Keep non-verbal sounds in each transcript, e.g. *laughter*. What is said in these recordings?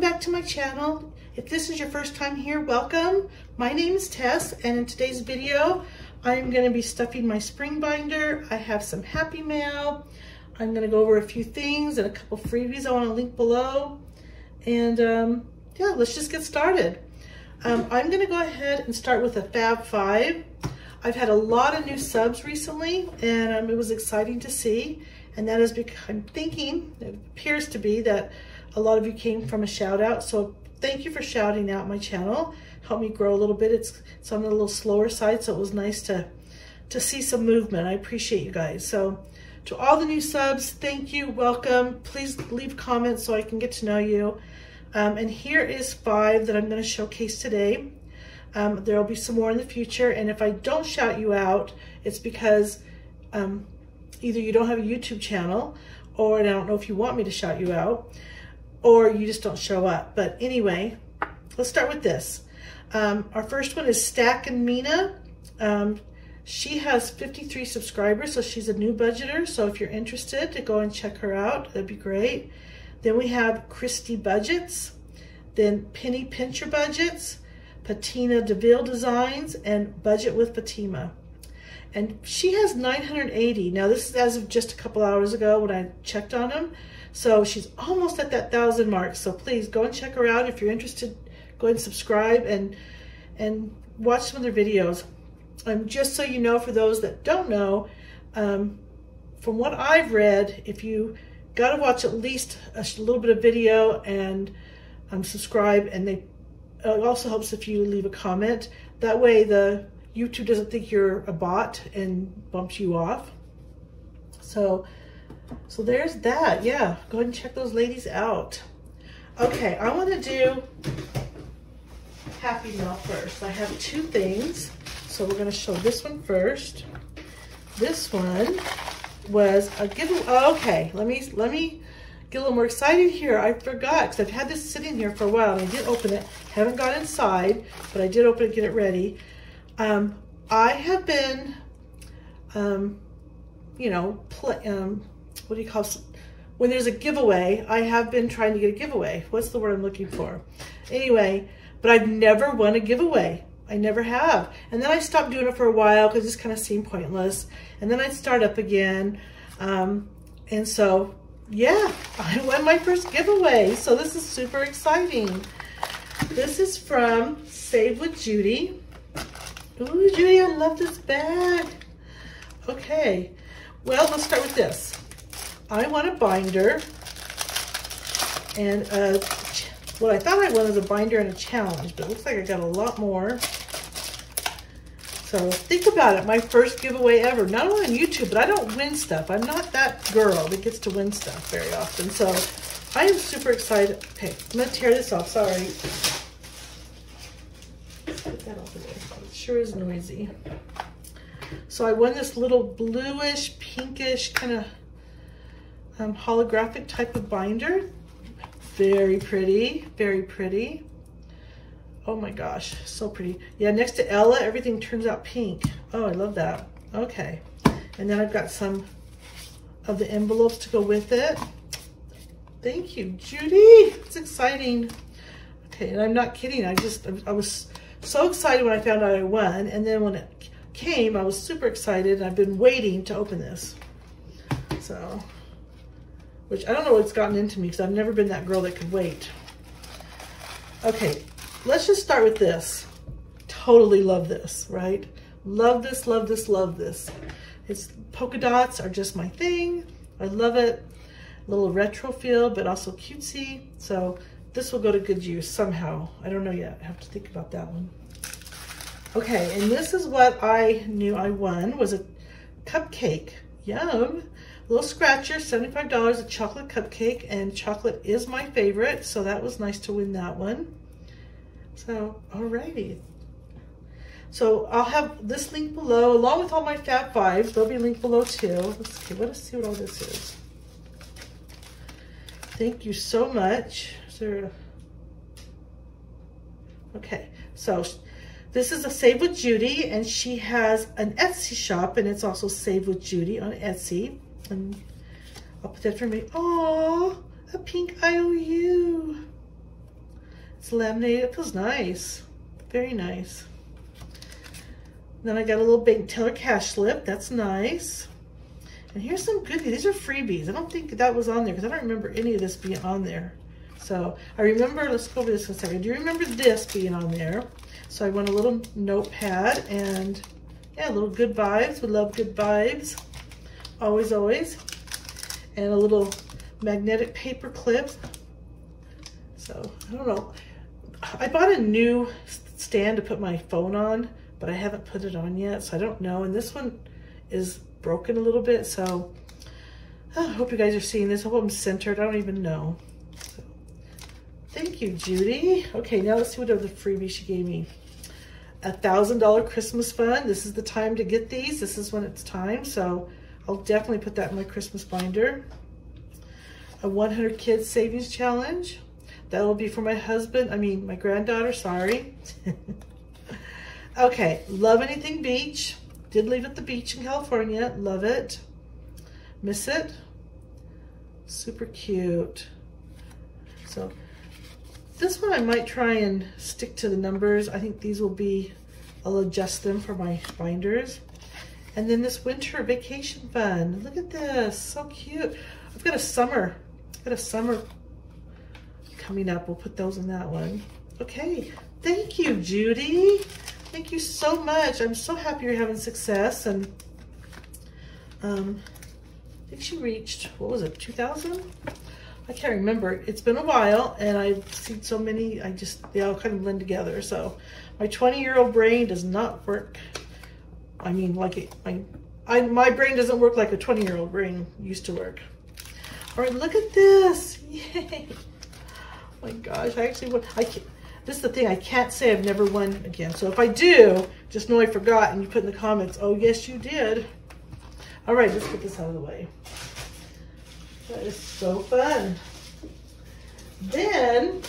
welcome back to my channel. If this is your first time here, welcome. My name is Tess and in today's video, I'm gonna be stuffing my spring binder. I have some happy mail. I'm gonna go over a few things and a couple freebies I wanna link below. And um, yeah, let's just get started. Um, I'm gonna go ahead and start with a Fab Five. I've had a lot of new subs recently and um, it was exciting to see. And that is because I'm thinking, it appears to be that a lot of you came from a shout out. So thank you for shouting out my channel. Helped me grow a little bit. It's, it's on a little slower side, so it was nice to, to see some movement. I appreciate you guys. So to all the new subs, thank you, welcome. Please leave comments so I can get to know you. Um, and here is five that I'm gonna showcase today. Um, there'll be some more in the future. And if I don't shout you out, it's because um, either you don't have a YouTube channel or I don't know if you want me to shout you out or you just don't show up. But anyway, let's start with this. Um, our first one is Stack and Mina. Um, she has 53 subscribers, so she's a new budgeter. So if you're interested to go and check her out, that'd be great. Then we have Cristy Budgets, then Penny Pincher Budgets, Patina DeVille Designs, and Budget with Fatima. And she has 980. Now this is as of just a couple hours ago when I checked on them. So she's almost at that thousand mark. So please go and check her out. If you're interested, go and subscribe and and watch some of their videos. Um, just so you know, for those that don't know, um, from what I've read, if you got to watch at least a little bit of video and um, subscribe, and they it also helps if you leave a comment. That way, the YouTube doesn't think you're a bot and bumps you off. So so there's that. Yeah, go ahead and check those ladies out. Okay, I want to do Happy Mail first. I have two things. So we're going to show this one first. This one was a giveaway. Okay, let me let me get a little more excited here. I forgot because I've had this sitting here for a while and I did open it. Haven't got inside, but I did open it, get it ready. Um, I have been, um, you know, play, um, what do you call when there's a giveaway, I have been trying to get a giveaway. What's the word I'm looking for? Anyway, but I've never won a giveaway. I never have. And then I stopped doing it for a while because it just kind of seemed pointless. And then I'd start up again. Um, and so, yeah, *laughs* I won my first giveaway. So this is super exciting. This is from Save with Judy. Ooh, Judy, I love this bag. Okay, well, let's start with this. I want a binder and a, what I thought I wanted was a binder and a challenge, but it looks like I got a lot more. So think about it, my first giveaway ever, not only on YouTube, but I don't win stuff. I'm not that girl that gets to win stuff very often. So I am super excited. Okay, I'm gonna tear this off, sorry. Put that off of there. It sure is noisy. So I won this little bluish, pinkish kind of um, holographic type of binder. Very pretty, very pretty. Oh my gosh, so pretty. Yeah, next to Ella, everything turns out pink. Oh, I love that. Okay, and then I've got some of the envelopes to go with it. Thank you, Judy. It's exciting. Okay, and I'm not kidding. I just, I was so excited when I found out I won. And then when it came, I was super excited. I've been waiting to open this. So which I don't know what's gotten into me because I've never been that girl that could wait. Okay, let's just start with this. Totally love this, right? Love this, love this, love this. It's polka dots are just my thing. I love it. A little retro feel, but also cutesy. So this will go to good use somehow. I don't know yet. I have to think about that one. Okay, and this is what I knew I won was a cupcake. Yum little scratcher, $75, a chocolate cupcake, and chocolate is my favorite, so that was nice to win that one. So, alrighty. So I'll have this link below, along with all my Fab Fives. They'll be linked below too. Let's see, let us see what all this is. Thank you so much. Is there a... Okay, so this is a Save with Judy, and she has an Etsy shop, and it's also Save with Judy on Etsy. And I'll put that for me. Oh, a pink IOU. It's laminated, it feels nice. Very nice. Then I got a little bank teller cash slip, that's nice. And here's some goodies, these are freebies. I don't think that was on there because I don't remember any of this being on there. So I remember, let's go over this in a second. Do you remember this being on there? So I want a little notepad and yeah, a little good vibes. We love good vibes. Always, always. And a little magnetic paper clip. So I don't know. I bought a new stand to put my phone on, but I haven't put it on yet, so I don't know. And this one is broken a little bit, so ah, I hope you guys are seeing this. I hope I'm centered. I don't even know. So, Thank you, Judy. Okay, now let's see what other freebie she gave me. A $1,000 Christmas fund. This is the time to get these. This is when it's time. So I'll definitely put that in my Christmas binder. A 100 Kids Savings Challenge. That'll be for my husband, I mean, my granddaughter, sorry. *laughs* okay, Love Anything Beach. Did leave at the beach in California. Love it. Miss it. Super cute. So this one I might try and stick to the numbers. I think these will be, I'll adjust them for my binders. And then this winter vacation fund. Look at this, so cute. I've got a summer, I've got a summer coming up. We'll put those in that one. Okay, thank you, Judy. Thank you so much. I'm so happy you're having success. And um, I think she reached, what was it, 2,000? I can't remember. It's been a while and I've seen so many, I just, they all kind of blend together. So my 20 year old brain does not work. I mean, like it, my, I, my brain doesn't work like a 20 year old brain used to work. All right, look at this. *laughs* Yay. Oh my gosh, I actually, won. I can't, this is the thing, I can't say I've never won again. So if I do, just know I forgot and you put in the comments, oh yes, you did. All right, let's get this out of the way. That is so fun. Then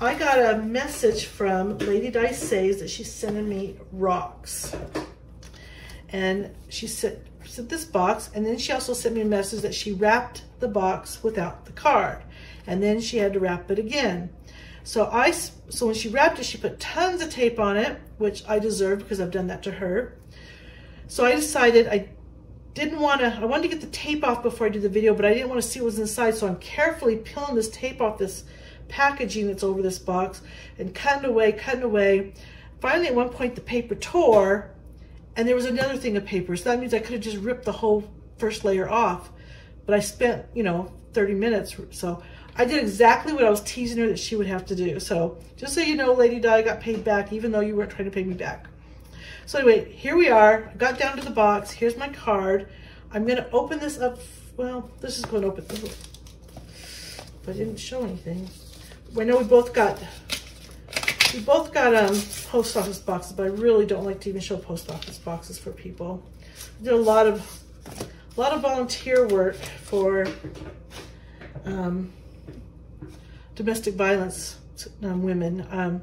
I got a message from Lady Di Saves that she's sending me rocks. And she sent, sent this box, and then she also sent me a message that she wrapped the box without the card. And then she had to wrap it again. So I, so when she wrapped it, she put tons of tape on it, which I deserve because I've done that to her. So I decided I didn't want to, I wanted to get the tape off before I do the video, but I didn't want to see what was inside. So I'm carefully peeling this tape off this packaging that's over this box and cutting away, cutting away. Finally, at one point, the paper tore and there was another thing of paper. So that means I could have just ripped the whole first layer off. But I spent, you know, 30 minutes. So I did exactly what I was teasing her that she would have to do. So just so you know, Lady Di got paid back, even though you weren't trying to pay me back. So anyway, here we are. I got down to the box. Here's my card. I'm going to open this up. Well, this is going to open. But I didn't show anything. I know we both got we both got um, post office boxes, but I really don't like to even show post office boxes for people. I did a lot of a lot of volunteer work for um, domestic violence um, women. Um,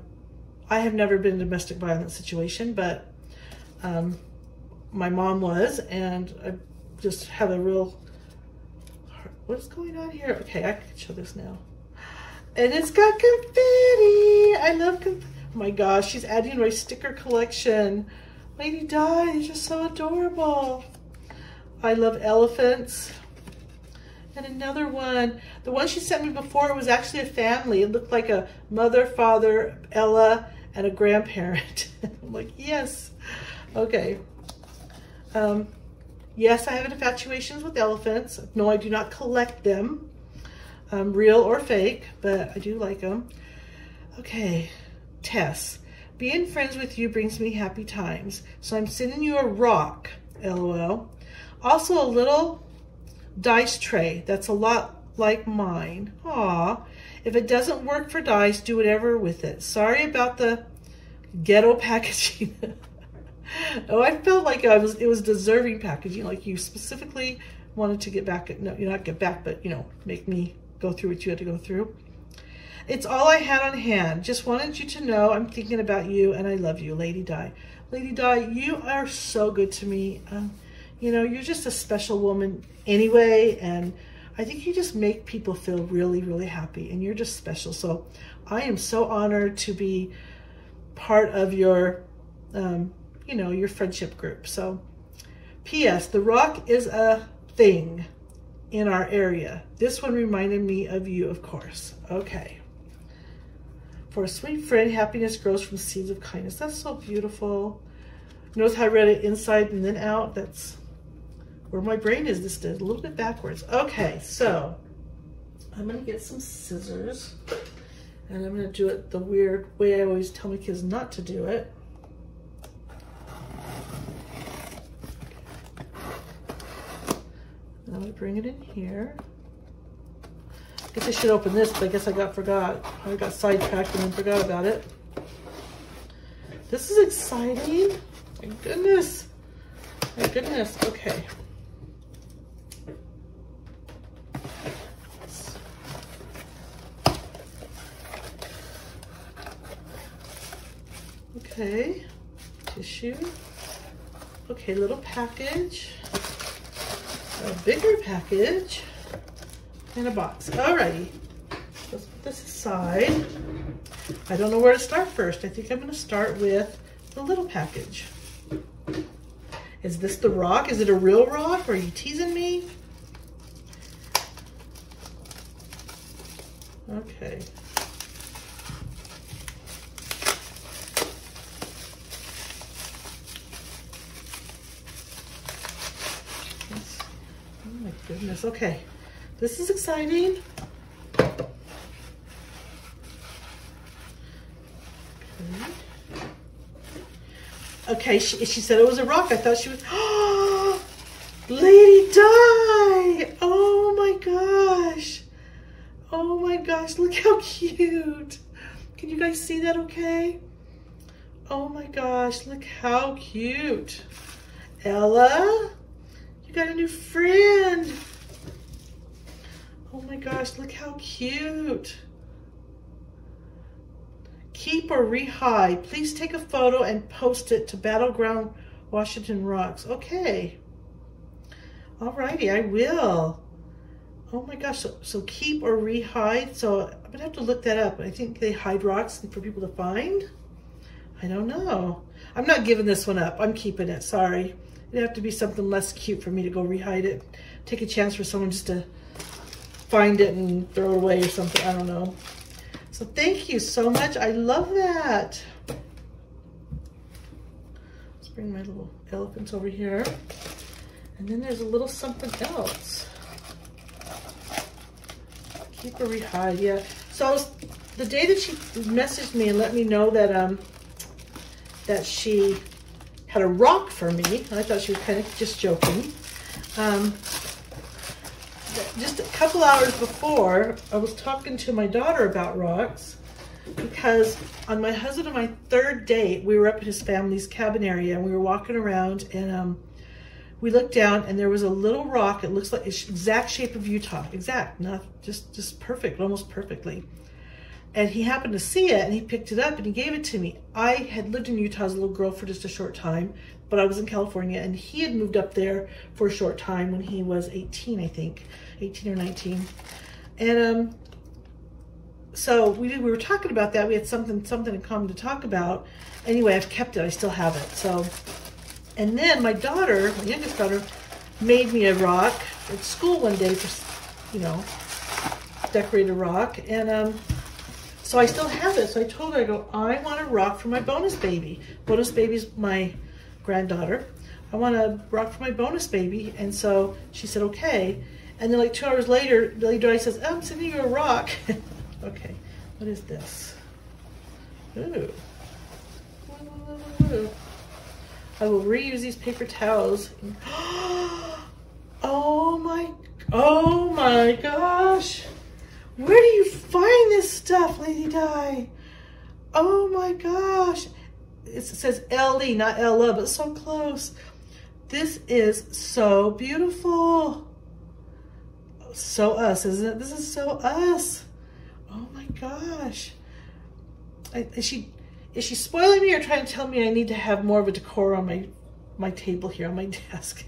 I have never been in a domestic violence situation, but um, my mom was, and I just have a real, what's going on here? Okay, I can show this now. And it's got confetti. I love confetti. Oh my gosh, she's adding to my sticker collection. Lady Di, they're just so adorable. I love elephants. And another one, the one she sent me before was actually a family. It looked like a mother, father, Ella, and a grandparent. *laughs* I'm like, yes. Okay. Um, yes, I have infatuations with elephants. No, I do not collect them, um, real or fake, but I do like them. Okay, Tess. Being friends with you brings me happy times, so I'm sending you a rock, LOL. Also a little dice tray that's a lot like mine. Aw. If it doesn't work for dice, do whatever with it. Sorry about the ghetto *laughs* packaging. oh, I felt like I was it was deserving packaging, like you specifically wanted to get back at no, you not get back, but you know, make me go through what you had to go through. It's all I had on hand. Just wanted you to know I'm thinking about you and I love you, Lady Di. Lady Di, you are so good to me. Um, you know, you're just a special woman anyway, and I think you just make people feel really, really happy and you're just special. So I am so honored to be part of your, um, you know, your friendship group. So P.S. The rock is a thing in our area. This one reminded me of you, of course. Okay. For a sweet friend, happiness grows from seeds of kindness. That's so beautiful. Notice how I read it inside and then out? That's where my brain is this did a little bit backwards. Okay, so I'm gonna get some scissors and I'm gonna do it the weird way I always tell my kids not to do it. I'm gonna bring it in here. I guess I should open this, but I guess I got forgot. I got sidetracked and then forgot about it. This is exciting. My goodness. My goodness. Okay. Okay, tissue. Okay, little package, a bigger package, and a box. Alrighty, let's put this aside. I don't know where to start first. I think I'm gonna start with the little package. Is this the rock? Is it a real rock? Are you teasing me? Okay. Oh my goodness. Okay. This is exciting. Okay, she, she said it was a rock. I thought she was, oh, *gasps* Lady Di. Oh my gosh. Oh my gosh, look how cute. Can you guys see that okay? Oh my gosh, look how cute. Ella, got a new friend. Oh my gosh, look how cute keep or rehide. Please take a photo and post it to Battleground Washington Rocks. Okay. Alrighty, I will. Oh my gosh, so, so keep or rehide. So I'm gonna have to look that up. I think they hide rocks for people to find. I don't know. I'm not giving this one up. I'm keeping it, sorry. It'd have to be something less cute for me to go rehide it. Take a chance for someone just to find it and throw it away or something, I don't know. So thank you so much. I love that. Let's bring my little elephants over here. And then there's a little something else. Keep a rehide, yeah. So was, the day that she messaged me and let me know that um that she had a rock for me, I thought she was kind of just joking. Um, just a couple hours before, I was talking to my daughter about rocks because on my husband and my third date, we were up at his family's cabin area and we were walking around and um, we looked down and there was a little rock. It looks like it's exact shape of Utah, exact, not just, just perfect, almost perfectly. And he happened to see it and he picked it up and he gave it to me. I had lived in Utah as a little girl for just a short time, but I was in California and he had moved up there for a short time when he was 18, I think, 18 or 19. And um, so we did, we were talking about that. We had something something in common to talk about. Anyway, I've kept it. I still have it. So, and then my daughter, my youngest daughter, made me a rock at school one day for, you know, decorate a rock. And um, so I still have it. So I told her, I go, I want a rock for my bonus baby. Bonus baby's my granddaughter. I want a rock for my bonus baby. And so she said, okay. And then like two hours later, Lady Di says, oh, I'm sending you a rock. *laughs* okay, what is this? Ooh. I will reuse these paper towels. *gasps* Oh my, oh my gosh. Where do you stuff, Lady Di? Oh my gosh. It says LE, not Ella, but so close. This is so beautiful so us, isn't it? This is so us. Oh my gosh. Is she is she spoiling me or trying to tell me I need to have more of a decor on my my table here on my *laughs* desk?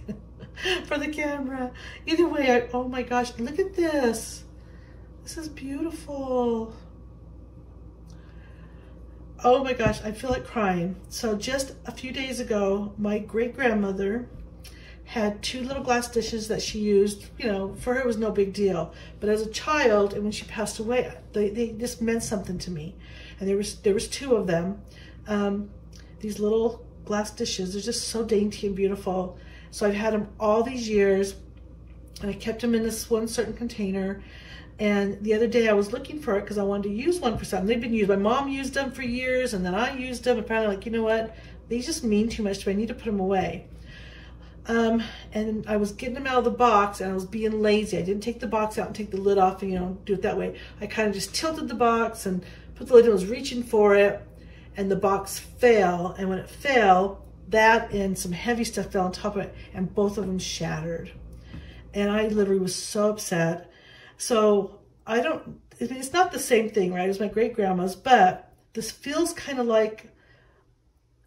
for the camera. Either way, I, oh my gosh, look at this. This is beautiful. Oh my gosh, I feel like crying. So just a few days ago, my great grandmother had two little glass dishes that she used, you know, for her it was no big deal. But as a child, and when she passed away, they, they just meant something to me. And there was there was two of them. Um, these little glass dishes, they're just so dainty and beautiful. So I've had them all these years, and I kept them in this one certain container. And the other day I was looking for it because I wanted to use one for something. They've been used. My mom used them for years and then I used them. Apparently like, you know what? These just mean too much to me. I need to put them away. Um, and I was getting them out of the box and I was being lazy. I didn't take the box out and take the lid off and, you know, do it that way. I kind of just tilted the box and put the lid. I was reaching for it and the box fell. And when it fell, that and some heavy stuff fell on top of it and both of them shattered. And I literally was so upset. So I don't, it's not the same thing, right, as my great grandma's, but this feels kind of like,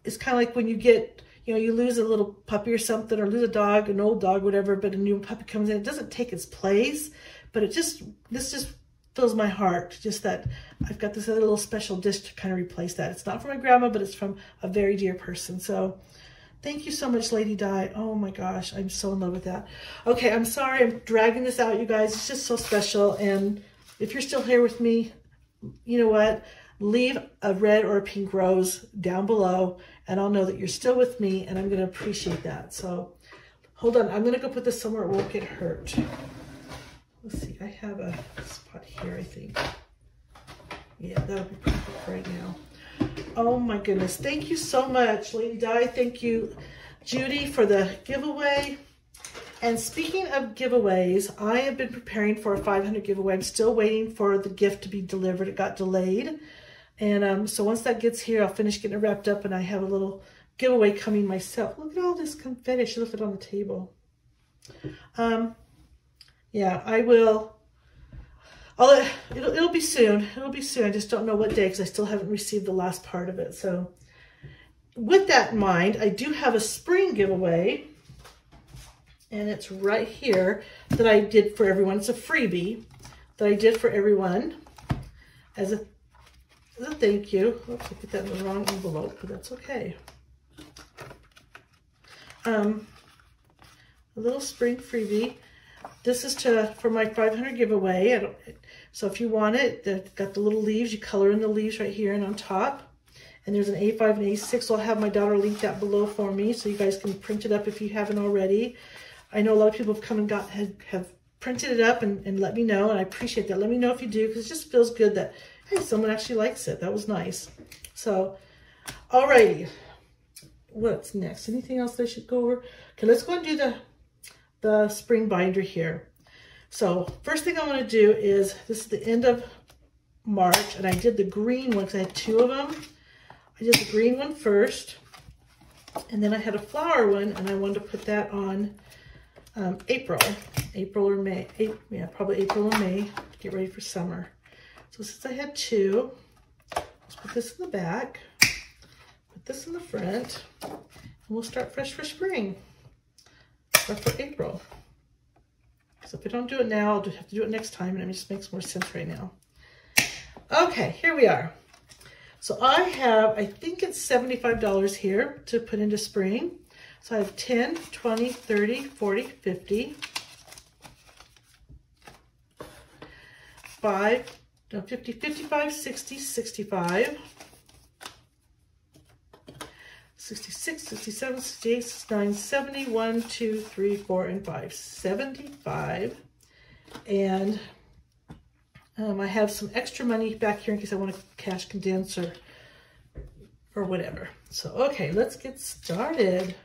it's kind of like when you get, you know, you lose a little puppy or something, or lose a dog, an old dog, whatever, but a new puppy comes in. It doesn't take its place, but it just, this just fills my heart. Just that I've got this other little special dish to kind of replace that. It's not from my grandma, but it's from a very dear person. So Thank you so much, Lady Di. Oh my gosh, I'm so in love with that. Okay, I'm sorry I'm dragging this out, you guys. It's just so special. And if you're still here with me, you know what? Leave a red or a pink rose down below and I'll know that you're still with me and I'm going to appreciate that. So hold on. I'm going to go put this somewhere it won't get hurt. Let's see. I have a spot here, I think. Yeah, that'll be perfect right now. Oh my goodness. Thank you so much, Lady Di. Thank you, Judy, for the giveaway. And speaking of giveaways, I have been preparing for a 500 giveaway. I'm still waiting for the gift to be delivered. It got delayed. And um, so once that gets here, I'll finish getting it wrapped up and I have a little giveaway coming myself. Look at all this confetti. Should left it on the table. Um, yeah, I will I'll, it'll, it'll be soon. It'll be soon. I just don't know what day because I still haven't received the last part of it. So with that in mind, I do have a spring giveaway and it's right here that I did for everyone. It's a freebie that I did for everyone as a, as a thank you. Oops, I put that in the wrong envelope, but that's okay. Um, a little spring freebie. This is to for my 500 giveaway. I don't, so if you want it, they've got the little leaves. You color in the leaves right here and on top. And there's an A5 and A6. So I'll have my daughter link that below for me so you guys can print it up if you haven't already. I know a lot of people have come and got have, have printed it up and, and let me know. And I appreciate that. Let me know if you do because it just feels good that, hey, someone actually likes it. That was nice. So, alrighty. What's next? Anything else I should go over? Okay, let's go and do the the spring binder here. So first thing I want to do is, this is the end of March, and I did the green one because I had two of them. I did the green one first, and then I had a flower one, and I wanted to put that on um, April, April or May, April, yeah, probably April or May get ready for summer. So since I had two, let's put this in the back, put this in the front, and we'll start fresh for spring or for April. So if I don't do it now, I'll have to do it next time, and it just makes more sense right now. Okay, here we are. So I have, I think it's $75 here to put into spring. So I have 10, 20, 30, 40, 50, 5, no, 50, 55, 60, 65, 66, 67, 68, 69, 70, 1, 2, 3, 4, and 5. 75. And um, I have some extra money back here in case I want a cash condenser or, whatever. So, okay, let's get started.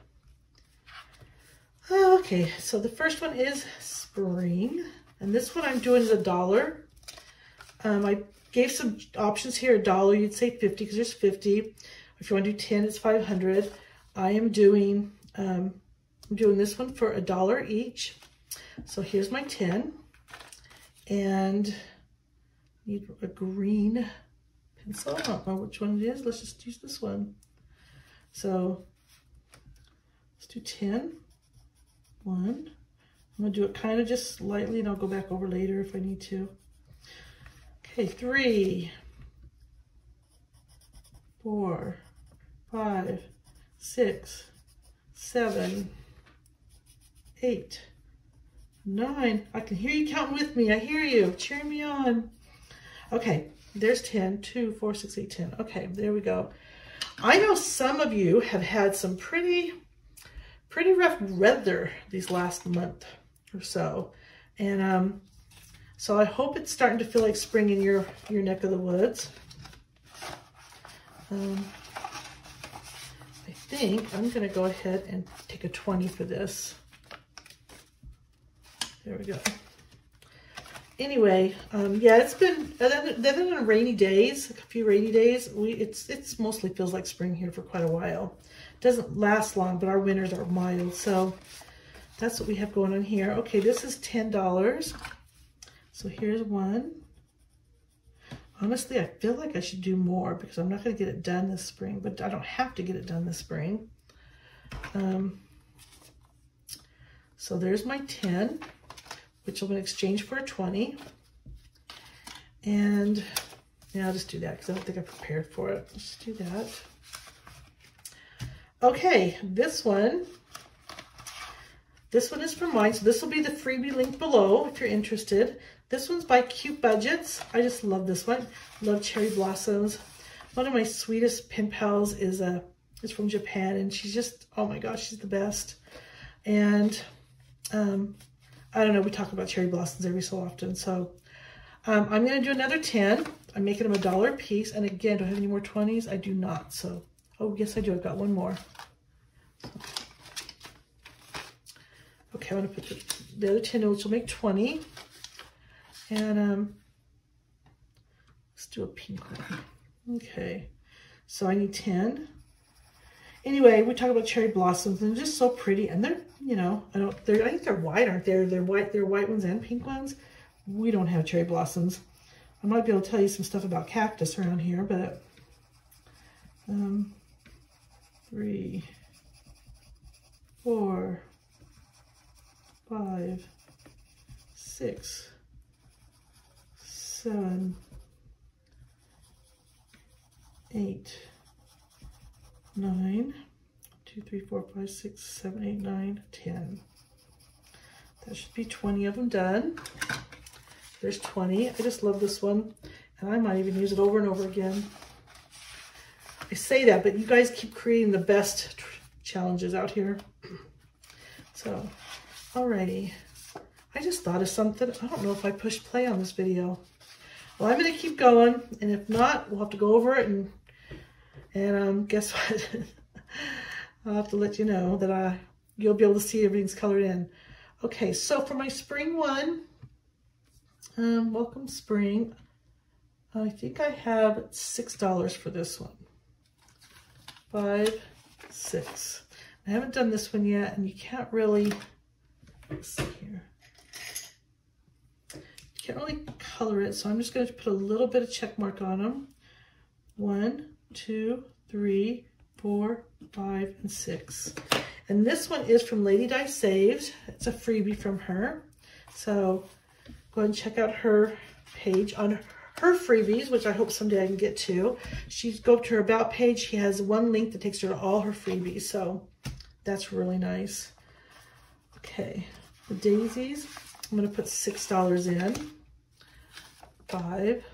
Okay, so the first one is spring. And this one I'm doing is a dollar. Um, I gave some options here, a dollar, you'd say 50 because there's 50. If you want to do 10, it's 500. I am doing, um, I'm doing this one for a dollar each. So here's my 10. And need a green pencil. I don't know which one it is. Let's just use this one. So let's do 10. One. I'm gonna do it kind of just lightly and I'll go back over later if I need to. Okay, three, four, five, six, seven, eight, nine. I can hear you counting with me. I hear you. Cheer me on. Okay, there's 10, 2, 4, 6, 8, 10. Okay, there we go. I know some of you have had some pretty, pretty rough weather these last month or so. And um, so I hope it's starting to feel like spring in your, your neck of the woods. Um, think I'm going to go ahead and take a 20 for this. There we go. Anyway, um, yeah, it's been other than rainy days, a few rainy days. We it's it's mostly feels like spring here for quite a while. It doesn't last long, but our winters are mild, so that's what we have going on here. Okay, this is ten dollars. So here's one. Honestly, I feel like I should do more because I'm not going to get it done this spring, but I don't have to get it done this spring. Um, so there's my 10 which I'm going to exchange for a 20. And yeah, I'll just do that because I don't think I prepared for it. Let's do that. Okay, this one, this one is from mine. So this will be the freebie link below if you're interested. This one's by Cute Budgets. I just love this one. Love cherry blossoms. One of my sweetest pen pals is a uh, is from Japan and she's just, oh my gosh, she's the best. And um, I don't know, we talk about cherry blossoms every so often. So um, I'm going to do another 10. I'm making them a dollar a piece. And again, do I have any more 20s? I do not. So, oh, yes, I do. I've got one more. So. Okay, I'm to put the, the other 10 which will make 20. And um, let's do a pink one. Okay, so I need 10. Anyway, we talk about cherry blossoms and they're just so pretty. And they're, you know, I don't, they're, I think they're white, aren't they? They're white, they're white ones and pink ones. We don't have cherry blossoms. I might be able to tell you some stuff about cactus around here, but um, three, four, five, six, seven, eight, nine, two, three, four, five, six, seven, eight, nine, ten. That should be 20 of them done. There's 20. I just love this one. And I might even use it over and over again. I say that, but you guys keep creating the best challenges out here. *clears throat* So, alrighty. I just thought of something. I don't know if I pushed play on this video. Well, I'm going to keep going. And if not, we'll have to go over it and and um, guess *laughs* what? I'll have to let you know that I you'll be able to see everything's colored in. Okay, so for my spring one, um, welcome spring. I think I have $6 for this one. Five, six. I haven't done this one yet, and you can't really, see here. Can't really color it, so I'm just going to put a little bit of check mark on them. One, two, three, four, five, and six. And this one is from Lady Di Saves. It's a freebie from her. So go and check out her page on her freebies, which I hope someday I can get to. She's go to her about page. She has one link that takes her to all her freebies. So that's really nice. Okay, the daisies, I'm going to put $6 in. Five,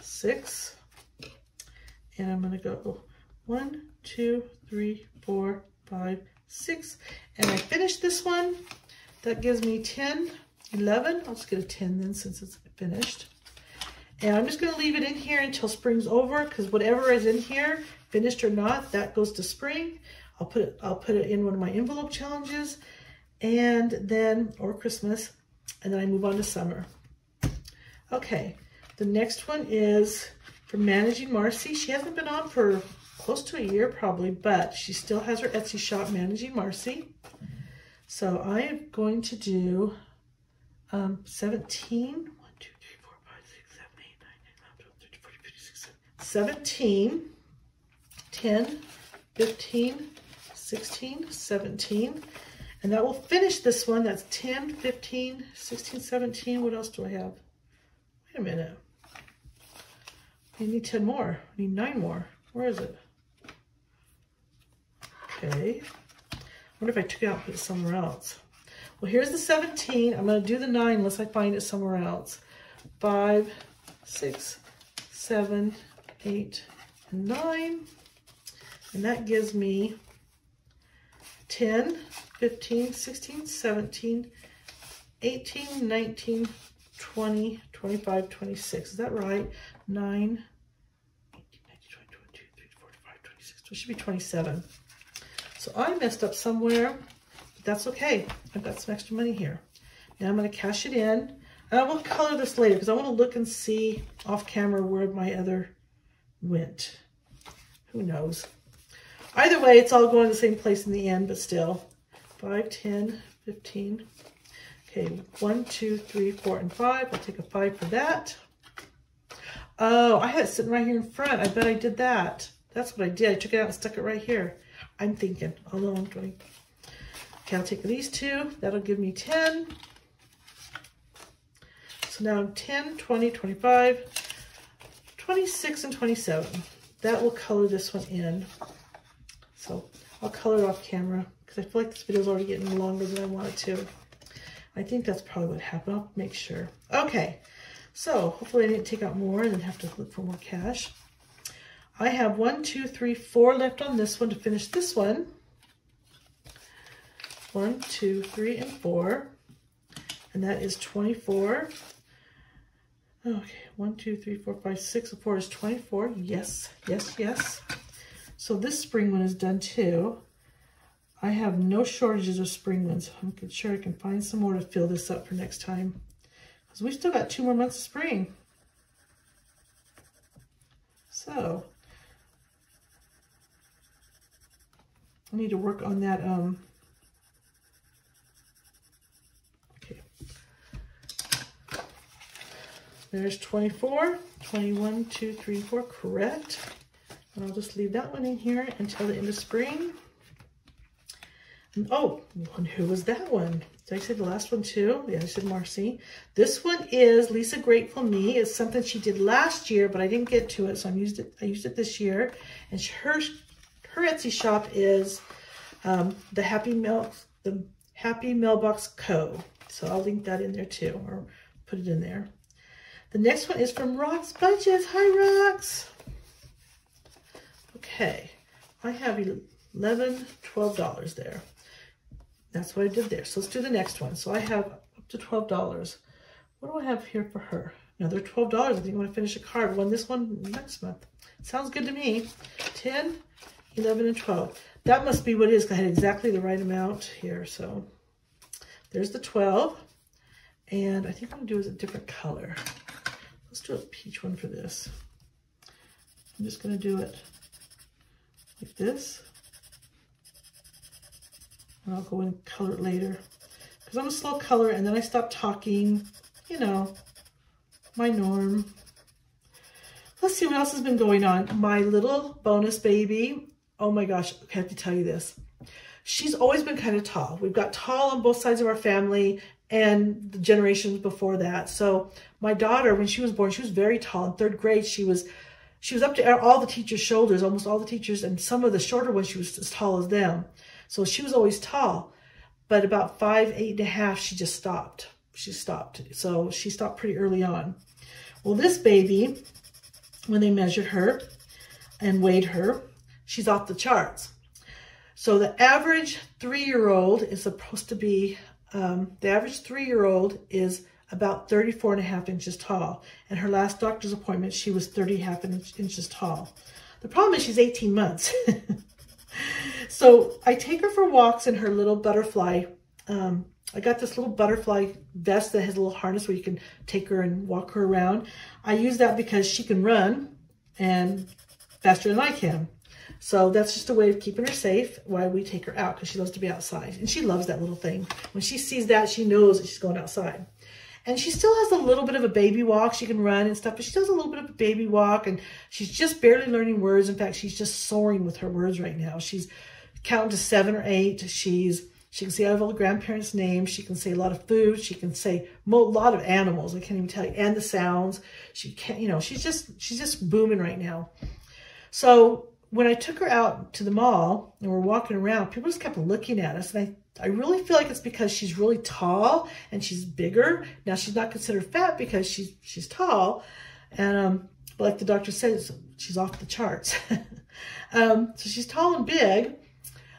six, and I'm going to go one, two, three, four, five, six. And I finished this one. That gives me 10, 11. I'll just get a 10 then since it's finished. And I'm just going to leave it in here until spring's over because whatever is in here, finished or not, that goes to spring. I'll put it, I'll put it in one of my envelope challenges and then, or Christmas, and then I move on to summer. Okay, the next one is for Managing Marcy. She hasn't been on for close to a year probably, but she still has her Etsy shop, Managing Marcy. So I am going to do um, 17, 1, 2, 3, 4, 5, 6, 7, 8, 9, 10, 11, 12, 13, 14, 15, 16, 17, 10, 15, 16, 17. And that will finish this one. That's 10, 15, 16, 17. What else do I have? Wait a minute. I need 10 more. I need nine more. Where is it? Okay. I wonder if I took it out and put it somewhere else. Well, here's the 17. I'm going to do the 9 unless I find it somewhere else. 5, 6, 7, 8, and 9. And that gives me 10, 15, 16, 17, 18, 19, 20, 25, 26. Is that right? 9, 18, 19, 20, 22, 23, 24, 25, 26. So it should be 27. So I messed up somewhere, but that's okay. I've got some extra money here. Now I'm going to cash it in. And I will color this later because I want to look and see off camera where my other went. Who knows? Either way, it's all going to the same place in the end, but still. 5, 10, 15. Okay, 1, 2, 3, 4, and 5. I'll take a 5 for that. Oh, I had it sitting right here in front. I bet I did that. That's what I did. I took it out and stuck it right here. I'm thinking. Although I'm doing. Okay, I'll take these two. That'll give me 10. So now 10, 20, 25, 26, and 27. That will color this one in. So I'll color it off camera because I feel like this video is already getting longer than I want it to. I think that's probably what happened. I'll make sure. Okay, so hopefully I didn't take out more and then have to look for more cash. I have one, two, three, four left on this one to finish this one. One, two, three, and four. And that is 24. Okay, one, two, three, four, five, six. Four is 24. Yes, yes, yes. So this spring one is done too. I have no shortages of spring ones. I'm sure I can find some more to fill this up for next time. Because we still got two more months of spring. So, I need to work on that um, There's 24, 21, 2, 3, 4, correct. And I'll just leave that one in here until the end of spring. And, oh, who was that one? Did I say the last one too? Yeah, I said Marcy. This one is Lisa Grateful Me. It's something she did last year, but I didn't get to it, so I used it. I used it this year. And her her Etsy shop is um, the Happy Mail the Happy Mailbox Co. So I'll link that in there too, or put it in there. The next one is from Rox Budgets. Hi, Rox. Okay, I have 11 $12 there. That's what I did there. So let's do the next one. So I have up to $12. What do I have here for her? Another $12. I think I'm to finish a card. One this one next month. Sounds good to me. 10, 11, and 12. That must be what it is. I had exactly the right amount here. So there's the 12. And I think I'm to do is a different color. Let's do a peach one for this. I'm just going to do it like this. And I'll go and color it later. Because I'm a slow color and then I stop talking, you know, my norm. Let's see what else has been going on. My little bonus baby, oh my gosh, I have to tell you this. She's always been kind of tall. We've got tall on both sides of our family and the generations before that. So my daughter, when she was born, she was very tall. In third grade, she was she was up to all the teachers' shoulders, almost all the teachers, and some of the shorter ones, she was as tall as them. So she was always tall. But about five, eight and a half, she just stopped. She stopped. So she stopped pretty early on. Well, this baby, when they measured her and weighed her, she's off the charts. So the average three-year-old is supposed to be um, the average three-year-old is about 34 and a half inches tall. And her last doctor's appointment, she was 30 half inch, inches tall. The problem is she's 18 months. *laughs* so I take her for walks in her little butterfly. Um, I got this little butterfly vest that has a little harness where you can take her and walk her around. I use that because she can run and faster than I can. So that's just a way of keeping her safe while we take her out because she loves to be outside. And she loves that little thing. When she sees that, she knows that she's going outside. And she still has a little bit of a baby walk. She can run and stuff, but she does a little bit of a baby walk. And she's just barely learning words. In fact, she's just soaring with her words right now. She's counting to seven or eight. She's She can say all the grandparents' names. She can say a lot of food. She can say a lot of animals. I can't even tell you. And the sounds. She can't, you know, she's just, she's just booming right now. So when I took her out to the mall and we're walking around, people just kept looking at us. And I, I really feel like it's because she's really tall and she's bigger. Now she's not considered fat because she's, she's tall. And um, like the doctor says, she's off the charts. *laughs* um, so she's tall and big,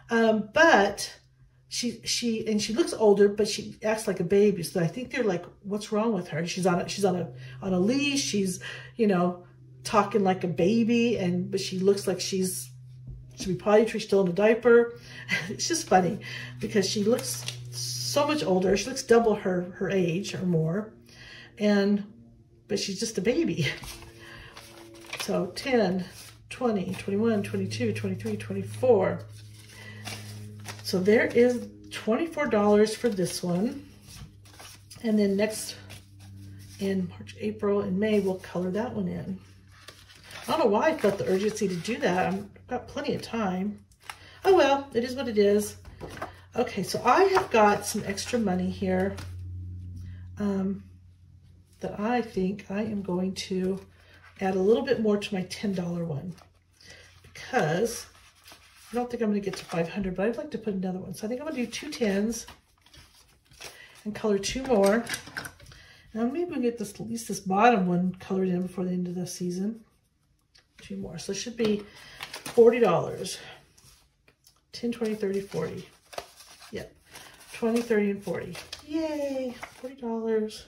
um, but she she and she looks older, but she acts like a baby. So I think they're like, what's wrong with her? She's on a, she's on a on a leash. She's you know talking like a baby, and but she looks like she's should be potty trained, still in a diaper. *laughs* it's just funny because she looks so much older. She looks double her her age or more, and but she's just a baby. *laughs* So 10, 20, 21, 22, 23, 24. So there is $24 for this one. And then next in March, April, and May, we'll color that one in. I don't know why I felt the urgency to do that. I've got plenty of time. Oh well, it is what it is. Okay, so I have got some extra money here um, that I think I am going to add a little bit more to my $10 one because I don't think I'm going to get to 500, but I'd like to put another one. So I think I'm going to do two tens and color two more. Now maybe we'll get this, at least this bottom one colored in before the end of the season. Two more. So it should be $40. 10, 20, 30, 40. Yep. 20, 30, and 40. Yay! $40.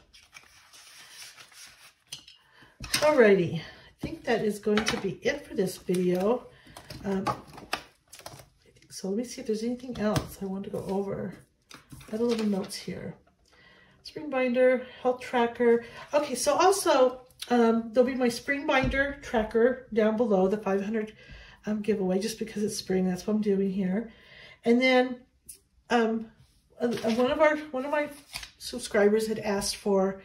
Alrighty, I think that is going to be it for this video. Um, so let me see if there's anything else I want to go over. I have a little notes here. Spring binder, health tracker. Okay, so also um, there'll be my spring binder tracker down below, the 500 um, giveaway, just because it's spring. That's what I'm doing here. And then um, uh, one of our one of my subscribers had asked for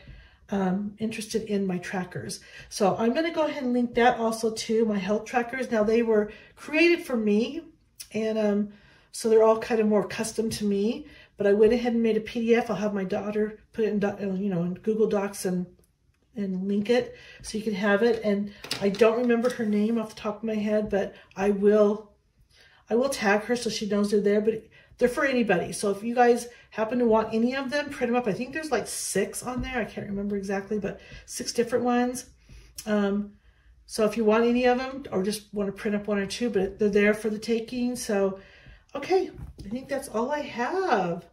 um, interested in my trackers. So I'm going to go ahead and link that also to my health trackers. Now they were created for me and um, so they're all kind of more custom to me, but I went ahead and made a PDF. I'll have my daughter put it in, you know, in Google Docs and and link it so you can have it. And I don't remember her name off the top of my head, but I will, I will tag her so she knows they're there, but they're for anybody. So if you guys happen to want any of them, print them up. I think there's like six on there. I can't remember exactly, but six different ones. Um, so if you want any of them or just want to print up one or two, but they're there for the taking. So, okay, I think that's all I have.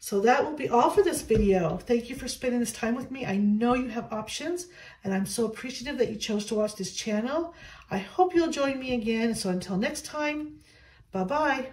So that will be all for this video. Thank you for spending this time with me. I know you have options and I'm so appreciative that you chose to watch this channel. I hope you'll join me again. So until next time, bye-bye.